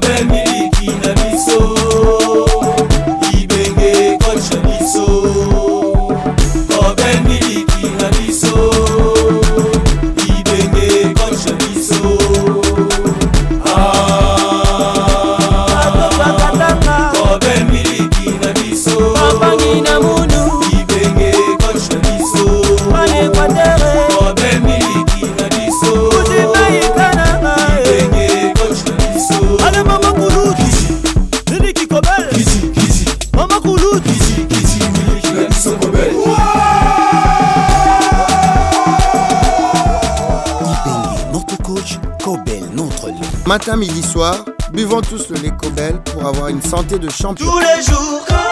Robert miliki na biso Ibenge coach biso Robert miliki na biso Ibenge coach biso Ah Robert miliki na biso Babangi na munu Ibenge coach biso Bale kwater mama kulu kisi kisi miliki ya sokobe Ibenge, notre coach, Cobel, notre lit. Matin, midi, soir, buvons tous le lait Cobel pour avoir une santé de champion. Tous les jours,